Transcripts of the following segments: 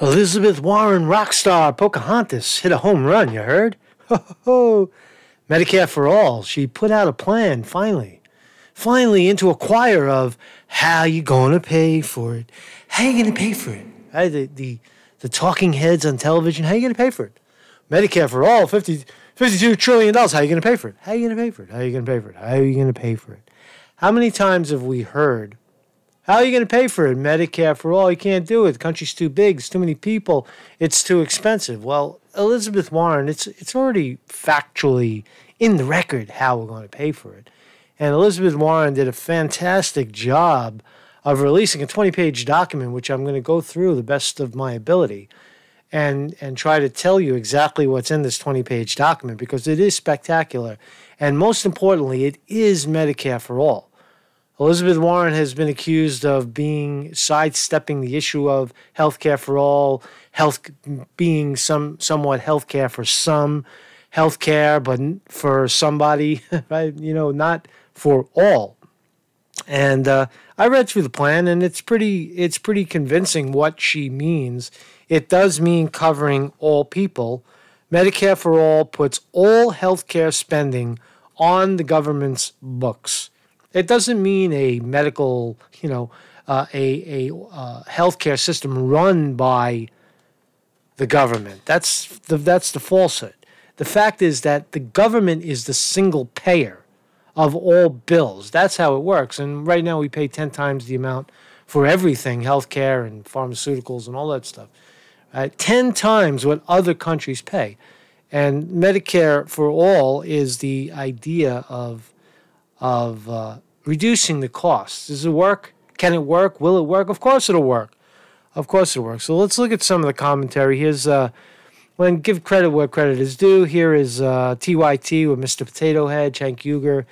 Elizabeth Warren rock star Pocahontas hit a home run, you heard? Ho ho ho! Medicare for all. She put out a plan, finally. Finally into a choir of how you gonna pay for it? How you gonna pay for it? The, the, the talking heads on television, how you gonna pay for it? Medicare for all, 50, $52 trillion. How you gonna pay for it? How you gonna pay for it? How you gonna pay for it? How you gonna pay for it? How many times have we heard how are you going to pay for it? Medicare for all, you can't do it. The country's too big. It's too many people. It's too expensive. Well, Elizabeth Warren, it's it's already factually in the record how we're going to pay for it. And Elizabeth Warren did a fantastic job of releasing a 20-page document, which I'm going to go through the best of my ability, and and try to tell you exactly what's in this 20-page document because it is spectacular, and most importantly, it is Medicare for all. Elizabeth Warren has been accused of being sidestepping the issue of health care for all, health being some somewhat health care for some, health care but for somebody, right? You know, not for all. And uh, I read through the plan, and it's pretty it's pretty convincing what she means. It does mean covering all people. Medicare for all puts all health care spending on the government's books. It doesn't mean a medical, you know, uh, a a uh, healthcare system run by the government. That's the that's the falsehood. The fact is that the government is the single payer of all bills. That's how it works. And right now we pay ten times the amount for everything, healthcare and pharmaceuticals and all that stuff. Right? Ten times what other countries pay. And Medicare for all is the idea of of uh, reducing the costs. Does it work? Can it work? Will it work? Of course it'll work. Of course it'll work. So let's look at some of the commentary. Here's uh, when give credit where credit is due. Here is uh, TYT with Mr. Potato Head, Cenk Uygur,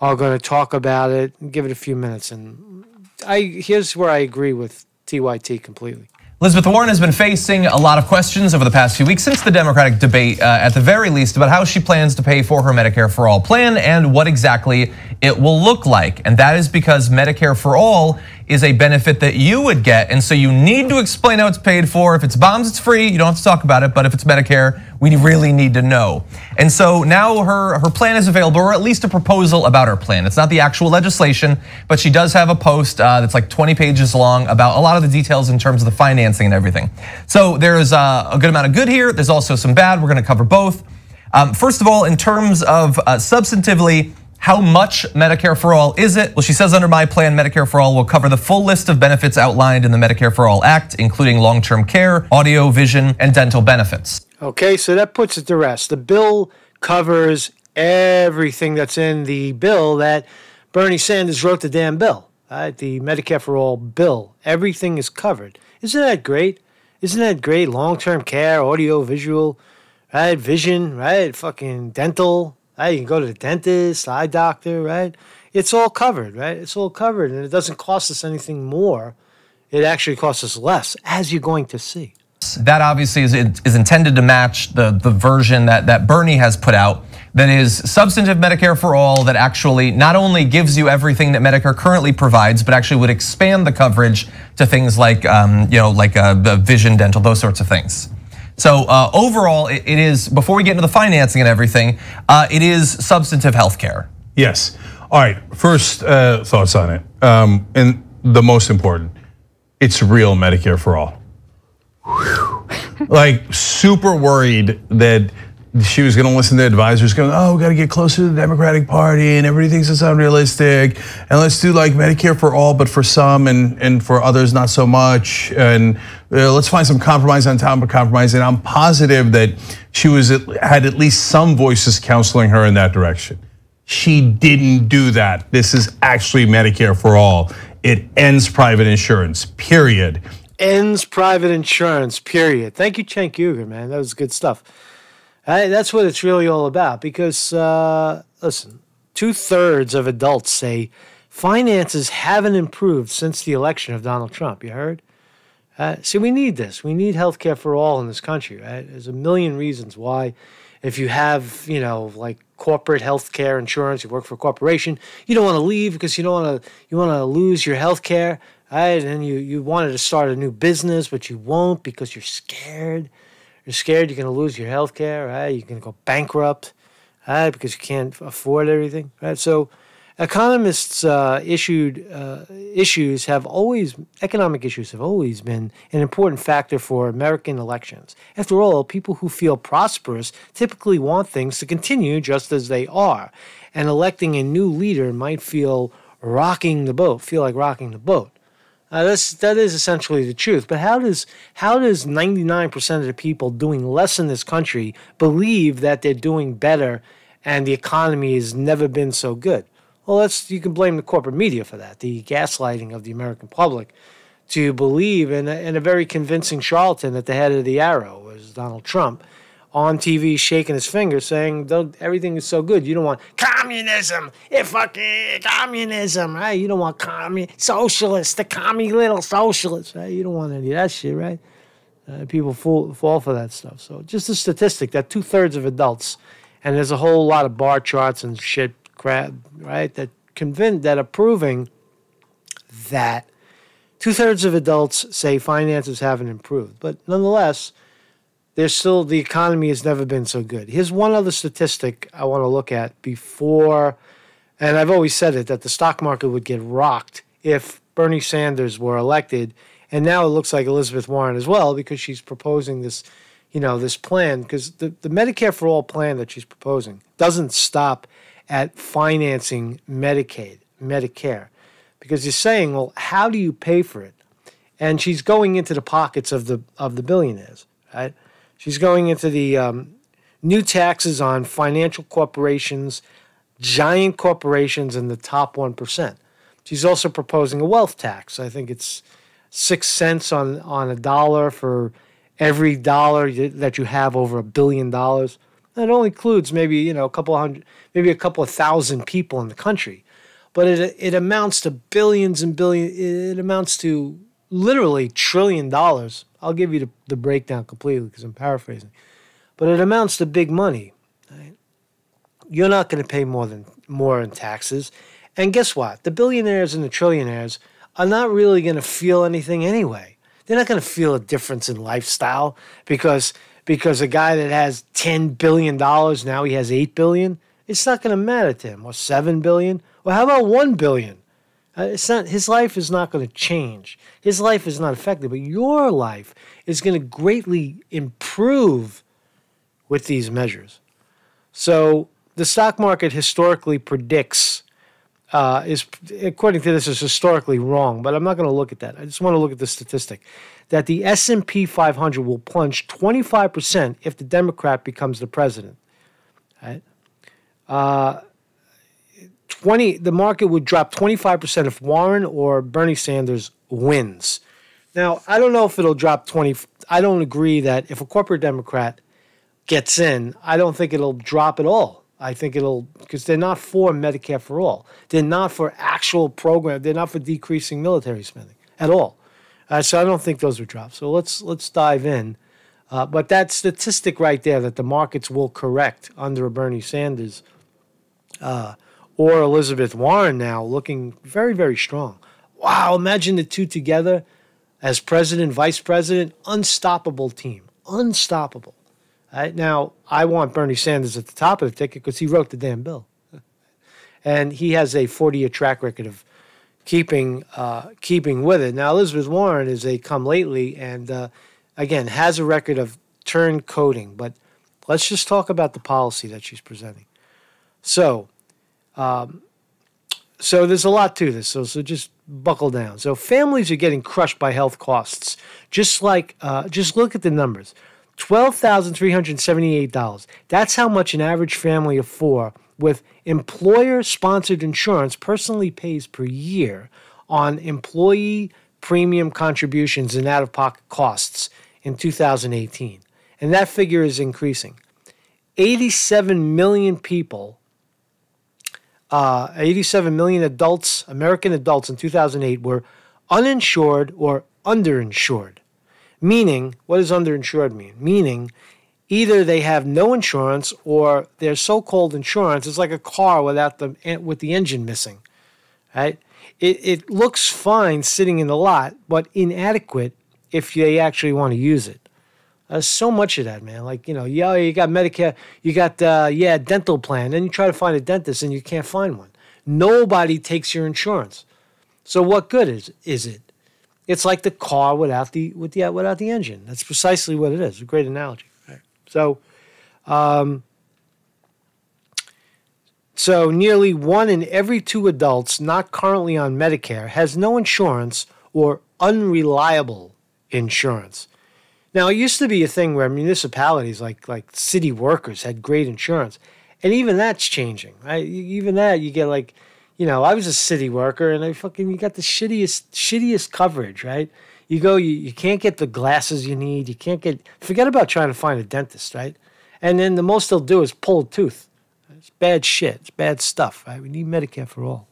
are going to talk about it. And give it a few minutes, and I here's where I agree with TYT completely. Elizabeth Warren has been facing a lot of questions over the past few weeks since the Democratic debate, uh, at the very least, about how she plans to pay for her Medicare for All plan and what exactly it will look like. And that is because Medicare for All is a benefit that you would get. And so you need to explain how it's paid for. If it's bombs, it's free. You don't have to talk about it. But if it's Medicare, we really need to know. And so now her, her plan is available, or at least a proposal about her plan. It's not the actual legislation, but she does have a post uh, that's like 20 pages long about a lot of the details in terms of the financing and everything. So there's uh, a good amount of good here. There's also some bad. We're going to cover both. Um, first of all, in terms of uh, substantively, how much Medicare for All is it? Well, she says under my plan, Medicare for All will cover the full list of benefits outlined in the Medicare for All Act, including long term care, audio, vision, and dental benefits. Okay, so that puts it to rest. The bill covers everything that's in the bill that Bernie Sanders wrote the damn bill, right? The Medicare for All bill. Everything is covered. Isn't that great? Isn't that great? Long term care, audio, visual, right? Vision, right? Fucking dental, Right? You can go to the dentist, eye doctor, right? It's all covered, right? It's all covered, and it doesn't cost us anything more. It actually costs us less, as you're going to see. That obviously is, is intended to match the, the version that, that Bernie has put out that is substantive Medicare for all that actually not only gives you everything that Medicare currently provides, but actually would expand the coverage to things like, um, you know, like uh, vision, dental, those sorts of things. So uh, overall, it is, before we get into the financing and everything, uh, it is substantive health care. Yes. All right, first uh, thoughts on it. Um, and the most important, it's real Medicare for all. like super worried that she was going to listen to advisors going, oh, we got to get closer to the Democratic Party and everybody thinks it's unrealistic. And let's do like Medicare for all, but for some and, and for others, not so much. And uh, let's find some compromise on top of compromise. And I'm positive that she was had at least some voices counseling her in that direction. She didn't do that. This is actually Medicare for all. It ends private insurance, period. Ends private insurance, period. Thank you, Cenk Uygur, man. That was good stuff. Right, that's what it's really all about. Because uh, listen, two thirds of adults say finances haven't improved since the election of Donald Trump. You heard? Uh, see, we need this. We need health care for all in this country. Right? There's a million reasons why. If you have, you know, like corporate health care insurance, you work for a corporation, you don't want to leave because you don't want to you want to lose your health care. right? And you you wanted to start a new business, but you won't because you're scared. You're scared you're going to lose your health care, right? You're going to go bankrupt, right? Because you can't afford everything, right? So economists uh, issued uh, issues have always economic issues have always been an important factor for American elections. After all, people who feel prosperous typically want things to continue just as they are, and electing a new leader might feel rocking the boat, feel like rocking the boat. Uh, that's that is essentially the truth. But how does how does ninety nine percent of the people doing less in this country believe that they're doing better, and the economy has never been so good? Well, that's you can blame the corporate media for that, the gaslighting of the American public to believe in a, in a very convincing charlatan at the head of the arrow was Donald Trump on TV shaking his finger saying everything is so good. You don't want communism. It fucking communism, right? You don't want commun socialists, the commie little socialists, right? You don't want any of that shit, right? Uh, people fall, fall for that stuff. So just a statistic that two thirds of adults, and there's a whole lot of bar charts and shit crap, right? That convince that are proving that two thirds of adults say finances haven't improved, but nonetheless, there's still the economy has never been so good. Here's one other statistic I want to look at before, and I've always said it that the stock market would get rocked if Bernie Sanders were elected, and now it looks like Elizabeth Warren as well because she's proposing this, you know, this plan because the, the Medicare for all plan that she's proposing doesn't stop at financing Medicaid, Medicare, because you're saying, well, how do you pay for it? And she's going into the pockets of the of the billionaires, right? She's going into the um, new taxes on financial corporations, giant corporations, and the top one percent. She's also proposing a wealth tax. I think it's six cents on on a dollar for every dollar that you have over a billion dollars. That only includes maybe you know a couple hundred, maybe a couple of thousand people in the country, but it it amounts to billions and billions. It amounts to literally trillion dollars. I'll give you the, the breakdown completely because I'm paraphrasing, but it amounts to big money. Right? You're not going to pay more than more in taxes, and guess what? The billionaires and the trillionaires are not really going to feel anything anyway. They're not going to feel a difference in lifestyle because because a guy that has $10 billion now he has 8 billion, it's not going to matter to him. Or $7 billion. Well, how about $1 billion? Uh, it's not, his life is not going to change. His life is not affected, but your life is going to greatly improve with these measures. So the stock market historically predicts uh, is according to this is historically wrong, but I'm not going to look at that. I just want to look at the statistic that the S&P 500 will plunge 25% if the Democrat becomes the president. Right? Uh, 20 the market would drop 25% if Warren or Bernie Sanders wins. Now, I don't know if it'll drop 20 I don't agree that if a corporate Democrat gets in, I don't think it'll drop at all. I think it'll because they're not for Medicare for all. They're not for actual program. They're not for decreasing military spending at all. Uh, so I don't think those would drop. So let's let's dive in. Uh, but that statistic right there that the markets will correct under a Bernie Sanders uh, or Elizabeth Warren now looking very very strong. Wow! Imagine the two together as president, vice president, unstoppable team, unstoppable. Right? Now I want Bernie Sanders at the top of the ticket because he wrote the damn bill, and he has a 40 year track record of keeping uh, keeping with it. Now Elizabeth Warren is a come lately, and uh, again has a record of turn coding, But let's just talk about the policy that she's presenting. So, um, so there's a lot to this. So so just buckle down. So families are getting crushed by health costs. Just like uh, just look at the numbers. $12,378. That's how much an average family of four with employer sponsored insurance personally pays per year on employee premium contributions and out of pocket costs in 2018. And that figure is increasing. 87 million people, uh, 87 million adults, American adults in 2008 were uninsured or underinsured. Meaning, what does underinsured mean? Meaning, either they have no insurance or their so-called insurance is like a car without the with the engine missing, right? it, it looks fine sitting in the lot, but inadequate if they actually want to use it. There's so much of that, man. Like, you know, yeah, you got Medicare, you got, uh, yeah, dental plan. Then you try to find a dentist and you can't find one. Nobody takes your insurance. So what good is, is it? It's like the car without the, with the, without the engine. That's precisely what it is. A great analogy. Right? So, um, so nearly one in every two adults not currently on Medicare has no insurance or unreliable insurance. Now, it used to be a thing where municipalities, like like city workers, had great insurance, and even that's changing. Right? Even that, you get like, you know, I was a city worker, and I fucking you got the shittiest shittiest coverage, right? You go, you, you can't get the glasses you need. You can't get forget about trying to find a dentist, right? And then the most they'll do is pull a tooth. It's bad shit. It's bad stuff, right? We need Medicare for all.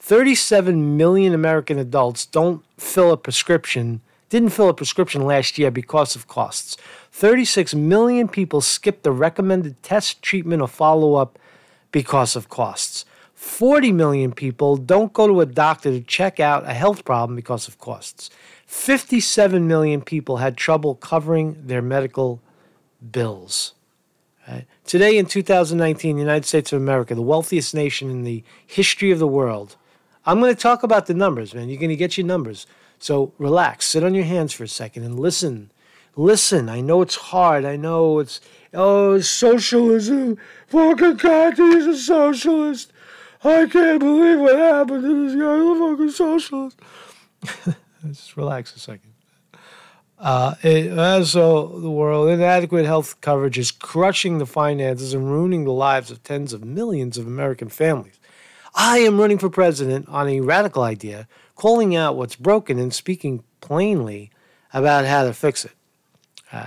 37 million American adults don't fill a prescription didn't fill a prescription last year because of costs. 36 million people skipped the recommended test, treatment, or follow up because of costs. 40 million people don't go to a doctor to check out a health problem because of costs. 57 million people had trouble covering their medical bills. Right? Today, in 2019, the United States of America, the wealthiest nation in the history of the world. I'm going to talk about the numbers, man. You're going to get your numbers. So relax, sit on your hands for a second and listen. Listen, I know it's hard. I know it's, oh, socialism. Fucking God, he's a socialist. I can't believe what happened to this guy. He's a fucking socialist. Just relax a second. Uh, it, so the world inadequate health coverage is crushing the finances and ruining the lives of tens of millions of American families. I am running for president on a radical idea calling out what's broken and speaking plainly about how to fix it. Uh,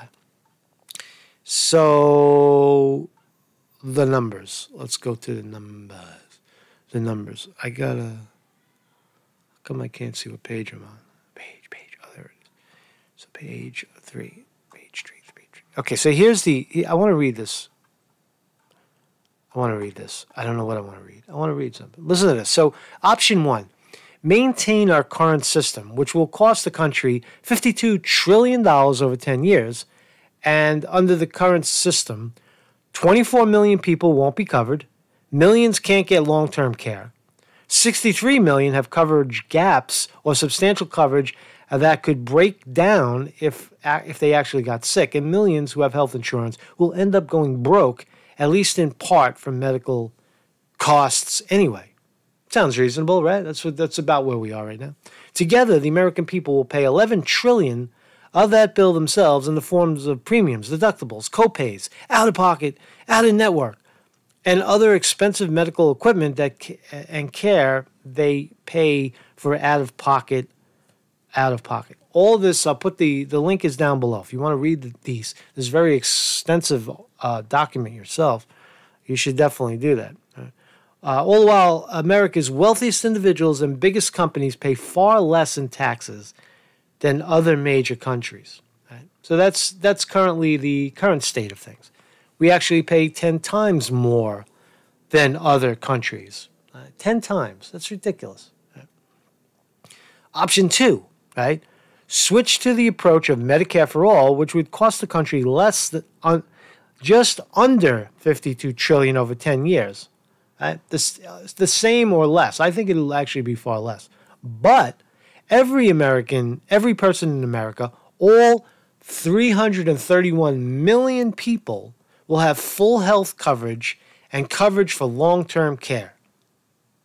so, the numbers. Let's go to the numbers. The numbers. I gotta. come I can't see what page I'm on? Page, page. Oh, there it is. So, page three. Page three, page three. Okay, so here's the. I want to read this. I want to read this. I don't know what I want to read. I want to read something. Listen to this. So, option one maintain our current system, which will cost the country $52 trillion over 10 years. And under the current system, 24 million people won't be covered, millions can't get long term care, 63 million have coverage gaps or substantial coverage that could break down if, if they actually got sick, and millions who have health insurance will end up going broke, at least in part from medical costs anyway. Sounds reasonable, right? That's what that's about where we are right now. Together, the American people will pay 11 trillion of that bill themselves in the forms of premiums, deductibles, copays, out of pocket, out of network, and other expensive medical equipment that and care they pay for out of pocket, out of pocket. All this, I'll put the the link is down below if you want to read the, these. This very extensive uh, document yourself. You should definitely do that. Uh, all while, America's wealthiest individuals and biggest companies pay far less in taxes than other major countries. Right? So that's that's currently the current state of things. We actually pay ten times more than other countries. Uh, ten times. That's ridiculous. Right? Option two, right? Switch to the approach of Medicare for all, which would cost the country less than un, just under 52 trillion over 10 years Right? The, uh, the same or less. I think it'll actually be far less. But every American, every person in America, all 331 million people will have full health coverage and coverage for long term care.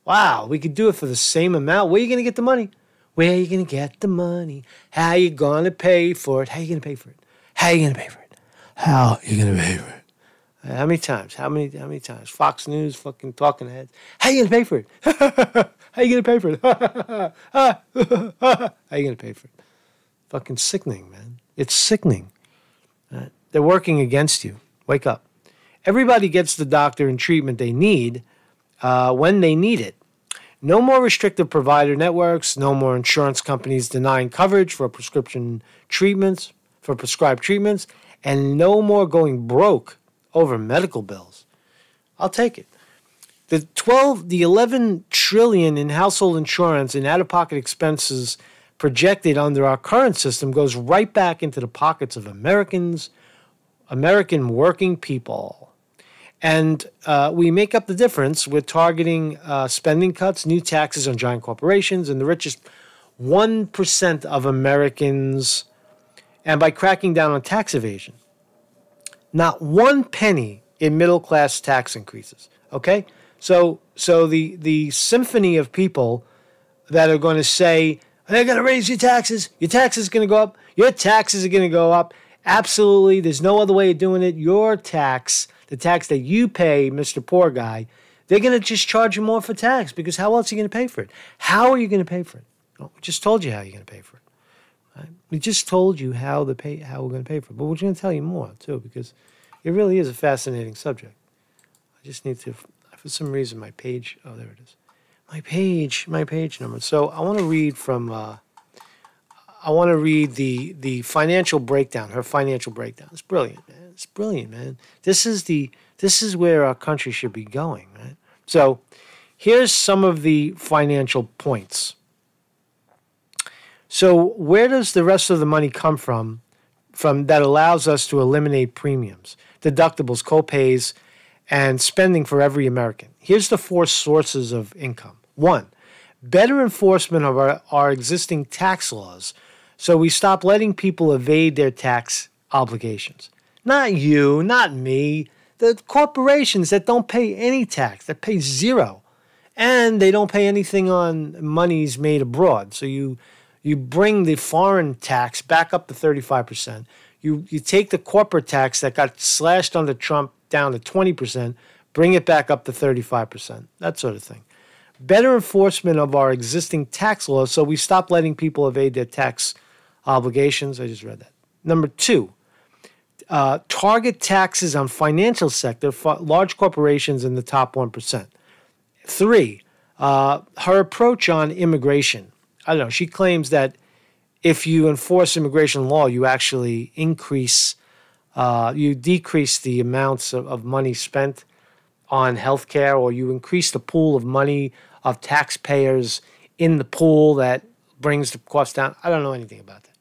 Wow, we could do it for the same amount. Where are you going to get the money? Where are you going to get the money? How are you going to pay for it? How are you going to pay for it? How are you going to pay for it? How are you going to pay for it? How many times? How many? How many times? Fox News, fucking talking heads. How you gonna pay for it? how you gonna pay for it? how you gonna pay for it? Fucking sickening, man. It's sickening. Uh, they're working against you. Wake up. Everybody gets the doctor and treatment they need uh, when they need it. No more restrictive provider networks. No more insurance companies denying coverage for prescription treatments, for prescribed treatments, and no more going broke over medical bills. I'll take it. The 12, the 11 trillion in household insurance and out-of-pocket expenses projected under our current system goes right back into the pockets of Americans, American working people. And uh, we make up the difference with targeting uh, spending cuts, new taxes on giant corporations, and the richest 1% of Americans, and by cracking down on tax evasion. Not one penny in middle class tax increases. Okay? So, so the, the symphony of people that are going to say, they're going to raise your taxes, your taxes are going to go up, your taxes are going to go up. Absolutely, there's no other way of doing it. Your tax, the tax that you pay, Mr. Poor Guy, they're going to just charge you more for tax because how else are you going to pay for it? How are you going to pay for it? Well, we just told you how you're going to pay for it. Right? We just told you how the pay how we're going to pay for it, but we're going to tell you more too because it really is a fascinating subject. I just need to, for some reason, my page. Oh, there it is. My page, my page number. So I want to read from. Uh, I want to read the the financial breakdown. Her financial breakdown. It's brilliant, man. It's brilliant, man. This is the this is where our country should be going, right? So, here's some of the financial points. So, where does the rest of the money come from? From that allows us to eliminate premiums, deductibles, co-pays, and spending for every American. Here's the four sources of income. One, better enforcement of our, our existing tax laws so we stop letting people evade their tax obligations. Not you, not me, the corporations that don't pay any tax, that pay zero. And they don't pay anything on monies made abroad. So you you bring the foreign tax back up to 35%. You, you take the corporate tax that got slashed under Trump down to 20%, bring it back up to 35%, that sort of thing. Better enforcement of our existing tax laws so we stop letting people evade their tax obligations. I just read that. Number two, uh, target taxes on financial sector, large corporations in the top 1%. Three, uh, her approach on immigration. I don't know. She claims that if you enforce immigration law, you actually increase, uh, you decrease the amounts of, of money spent on healthcare, or you increase the pool of money of taxpayers in the pool that brings the cost down. I don't know anything about that.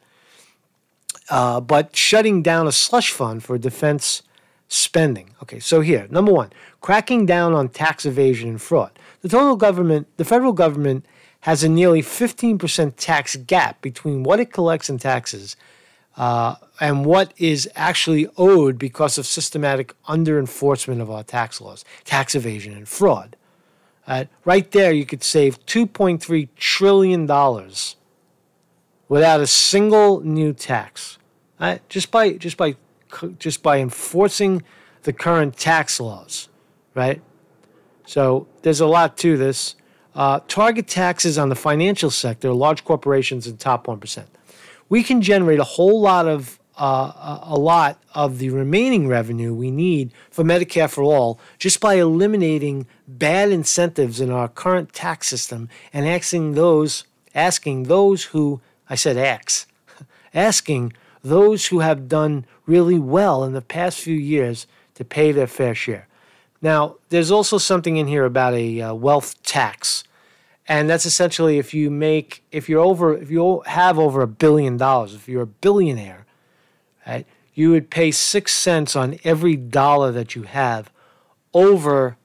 Uh, but shutting down a slush fund for defense spending. Okay, so here, number one, cracking down on tax evasion and fraud. The total government, the federal government has a nearly 15% tax gap between what it collects in taxes uh, and what is actually owed because of systematic under enforcement of our tax laws, tax evasion, and fraud. Uh, right there, you could save $2.3 trillion without a single new tax. Uh, just by just by just by enforcing the current tax laws, right? So there's a lot to this. Uh, target taxes on the financial sector, large corporations, and top 1%. We can generate a whole lot of uh, a lot of the remaining revenue we need for Medicare for all just by eliminating bad incentives in our current tax system and asking those asking those who I said ax asking those who have done really well in the past few years to pay their fair share. Now, there's also something in here about a uh, wealth tax. And that's essentially if you make, if you're over, if you have over a billion dollars, if you're a billionaire, right, you would pay six cents on every dollar that you have over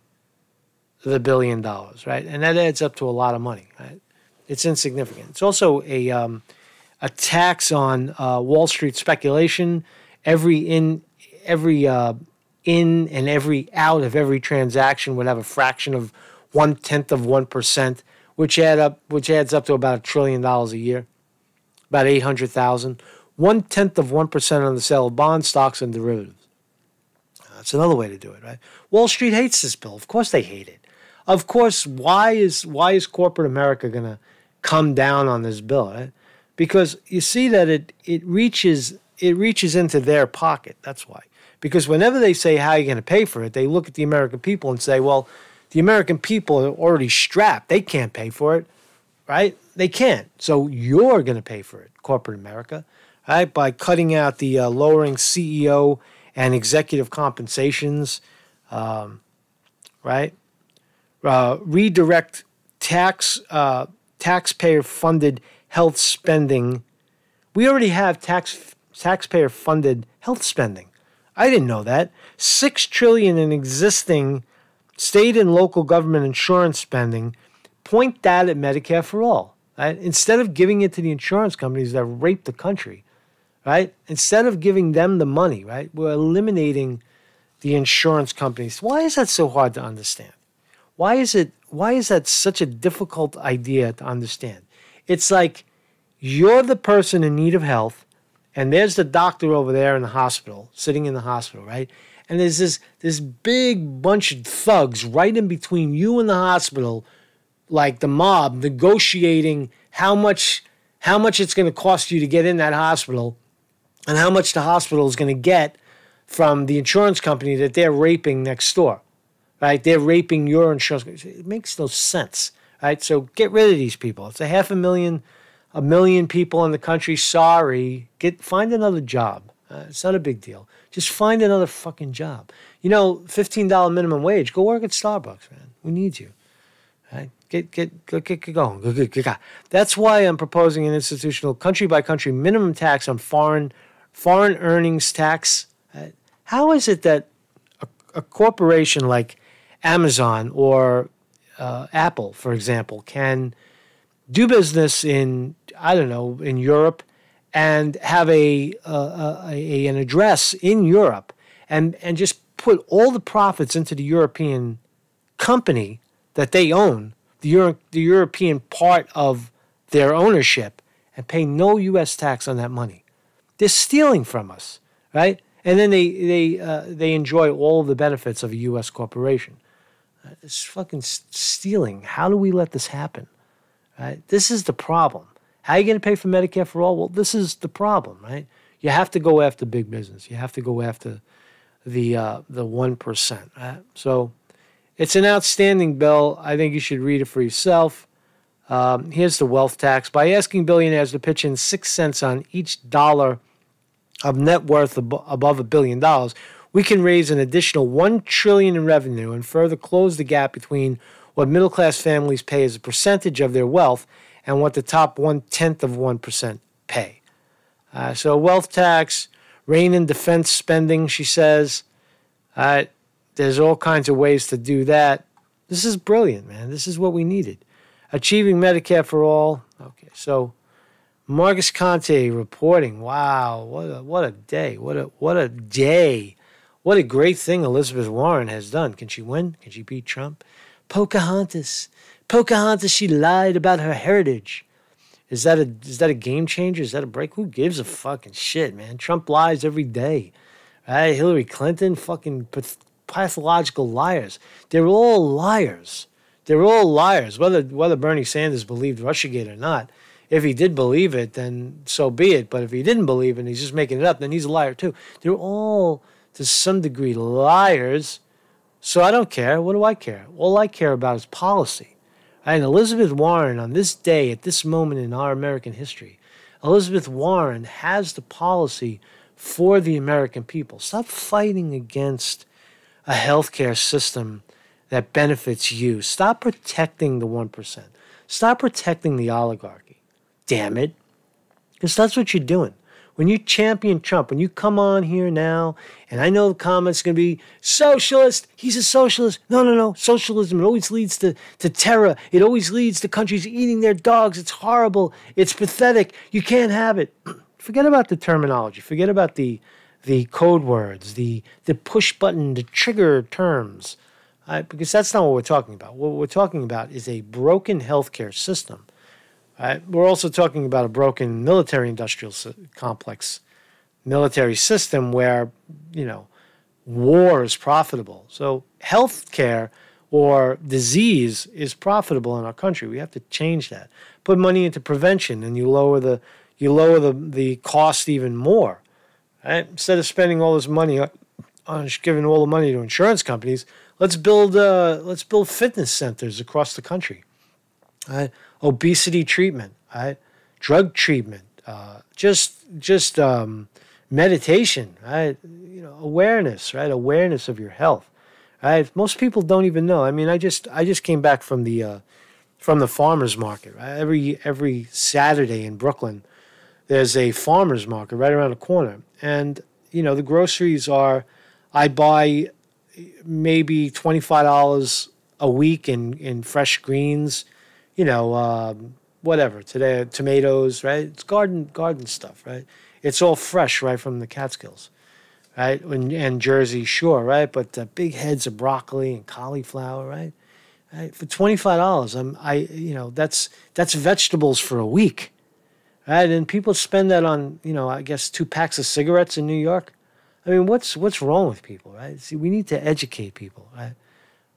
the billion dollars, right? And that adds up to a lot of money, right? It's insignificant. It's also a, um, a tax on uh, Wall Street speculation. Every in, every uh, in and every out of every transaction would have a fraction of one tenth of one percent, which add up which adds up to about a trillion dollars a year, about eight hundred thousand. One tenth of one percent on the sale of bonds, stocks, and derivatives. That's another way to do it, right? Wall Street hates this bill. Of course they hate it. Of course, why is why is corporate America gonna come down on this bill? Right? Because you see that it it reaches it reaches into their pocket. That's why. Because whenever they say how are you going to pay for it, they look at the American people and say, well, the American people are already strapped. They can't pay for it, right? They can't. So you're going to pay for it, corporate America, right? By cutting out the uh, lowering CEO and executive compensations, um, right? uh, redirect tax uh, taxpayer funded health spending. We already have tax taxpayer funded health spending. I didn't know that. 6 trillion in existing state and local government insurance spending. Point that at Medicare for all. Right? Instead of giving it to the insurance companies that rape the country, right? Instead of giving them the money, right? We're eliminating the insurance companies. Why is that so hard to understand? Why is it why is that such a difficult idea to understand? It's like you're the person in need of health and there's the doctor over there in the hospital, sitting in the hospital, right? And there's this this big bunch of thugs right in between you and the hospital, like the mob negotiating how much how much it's going to cost you to get in that hospital and how much the hospital is going to get from the insurance company that they're raping next door, right? They're raping your insurance. It makes no sense, right? So get rid of these people. It's a half a million, a million people in the country. Sorry, get find another job. Uh, it's not a big deal. Just find another fucking job. You know, fifteen dollar minimum wage. Go work at Starbucks, man. We need you. Right? Get get get get, get going. That's why I'm proposing an institutional country by country minimum tax on foreign foreign earnings tax. Uh, how is it that a, a corporation like Amazon or uh, Apple, for example, can do business in I don't know in Europe and have a, a, a, an address in Europe and and just put all the profits into the European company that they own, the Euro, the European part of their ownership, and pay no U.S. tax on that money. They're stealing from us, right? And then they they uh, they enjoy all the benefits of a U.S. corporation. Uh, it's fucking stealing. How do we let this happen? Right? This is the problem. How are you going to pay for Medicare for all? Well, this is the problem, right? You have to go after big business. You have to go after the uh, the one percent. Right? So it's an outstanding bill. I think you should read it for yourself. Um, here's the wealth tax. By asking billionaires to pitch in six cents on each dollar of net worth ab- above a billion dollars, we can raise an additional one trillion in revenue and further close the gap between what middle class families pay as a percentage of their wealth and what the top one tenth of one percent pay. Uh, so wealth tax, rein in defense spending. She says, uh, there's all kinds of ways to do that. This is brilliant, man. This is what we needed. Achieving Medicare for all. Okay, so Marcus Conte reporting. Wow, what a what a day! What a what a day! What a great thing Elizabeth Warren has done. Can she win? Can she beat Trump? Pocahontas. Pocahontas, she lied about her heritage. Is that a is that a game changer? Is that a break? Who gives a fucking shit, man? Trump lies every day. Right? Hillary Clinton, fucking pathological liars. They're all liars. They're all liars. Whether whether Bernie Sanders believed Russiagate or not, if he did believe it, then so be it. But if he didn't believe it and he's just making it up, then he's a liar too. They're all, to some degree, liars. So I don't care. What do I care? All I care about is policy. And Elizabeth Warren, on this day, at this moment in our American history, Elizabeth Warren has the policy for the American people. Stop fighting against a healthcare system that benefits you. Stop protecting the 1%. Stop protecting the oligarchy damn it. Because that's what you're doing. When you champion Trump, when you come on here now, and I know the comments are going to be socialist, he's a socialist. No, no, no. Socialism, it always leads to, to terror. It always leads to countries eating their dogs. It's horrible. It's pathetic. You can't have it. Forget about the terminology. Forget about the, the code words, the, the push button, the trigger terms, uh, because that's not what we're talking about. What we're talking about is a broken healthcare system Right? We're also talking about a broken military industrial complex, military system where, you know, war is profitable. So healthcare or disease is profitable in our country. We have to change that. Put money into prevention and you lower the you lower the, the cost even more. Right? Instead of spending all this money on giving all the money to insurance companies, let's build uh, let's build fitness centers across the country. Obesity treatment, right? drug treatment, uh, just just um, meditation, right? You know, awareness, right? Awareness of your health, Right? Most people don't even know. I mean, I just I just came back from the uh, from the farmers market. Right? Every every Saturday in Brooklyn, there's a farmers market right around the corner, and you know the groceries are. I buy maybe twenty five dollars a week in in fresh greens, you know, um, whatever today tomatoes, right? It's garden garden stuff, right? It's all fresh right from the Catskills, right? And, and Jersey Shore, right? But uh, big heads of broccoli and cauliflower, right? right? For twenty five dollars, I'm I you know that's that's vegetables for a week, right? And people spend that on you know I guess two packs of cigarettes in New York. I mean, what's what's wrong with people, right? See, we need to educate people, right?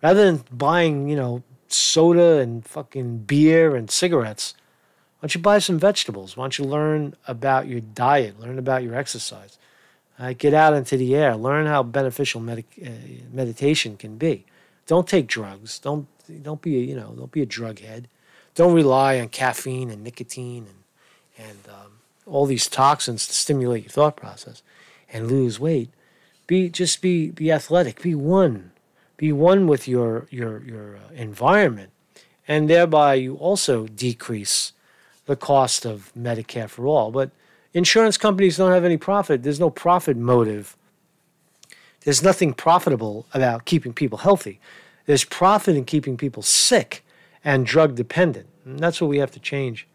Rather than buying, you know, soda and fucking beer and cigarettes, why don't you buy some vegetables? Why don't you learn about your diet, learn about your exercise, uh, get out into the air, learn how beneficial uh, meditation can be. Don't take drugs. Don't don't be a, you know don't be a drug head. Don't rely on caffeine and nicotine and and um, all these toxins to stimulate your thought process and lose weight. Be just be be athletic. Be one. Be one with your your your uh, environment, and thereby you also decrease the cost of Medicare for all. But insurance companies don't have any profit. There's no profit motive. There's nothing profitable about keeping people healthy. There's profit in keeping people sick and drug dependent. And that's what we have to change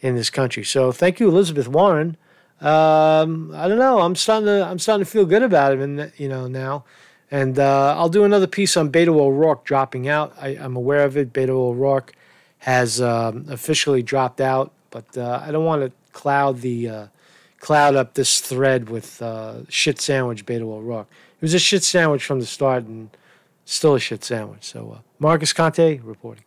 in this country. So thank you, Elizabeth Warren. Um, I don't know. I'm starting to I'm starting to feel good about it, and you know now. And uh, I'll do another piece on Beto O'Rourke dropping out. I, am aware of it. Beto O'Rourke has um, officially dropped out, but uh, I don't want to cloud the uh, cloud up this thread with uh, shit sandwich Beto O'Rourke. It was a shit sandwich from the start, and still a shit sandwich. So uh, Marcus Conte reporting.